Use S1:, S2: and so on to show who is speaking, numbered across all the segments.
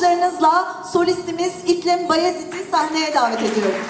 S1: alkışlarınızla solistimiz İklim Bayezid'i sahneye davet ediyorum.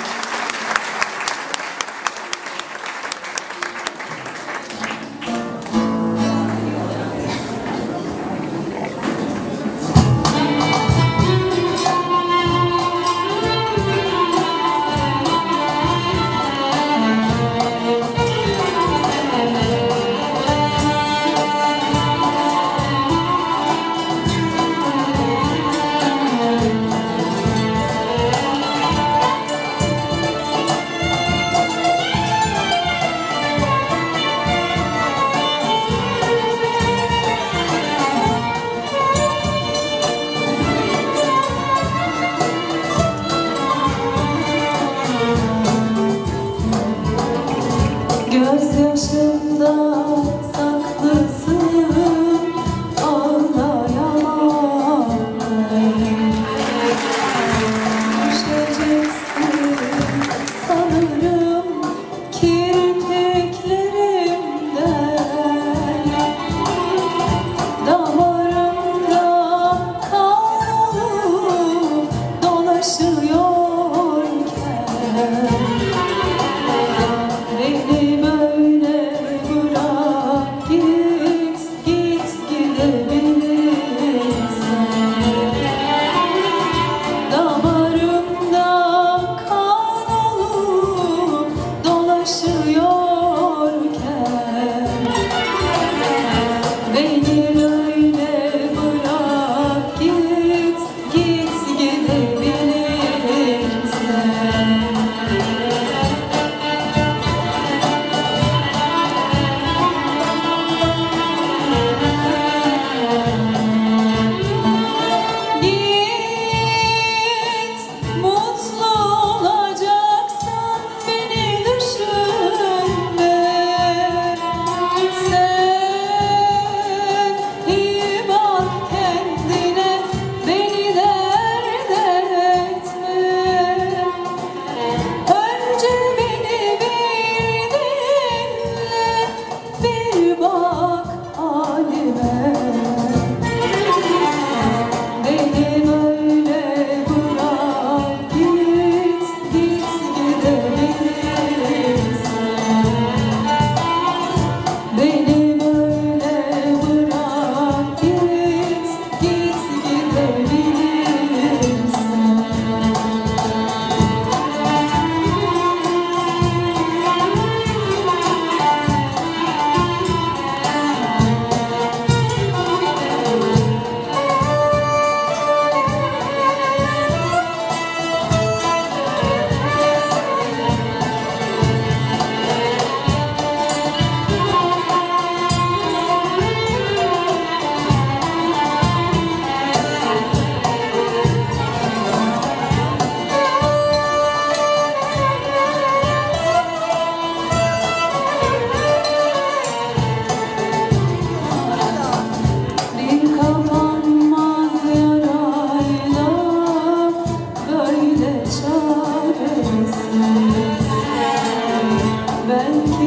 S2: to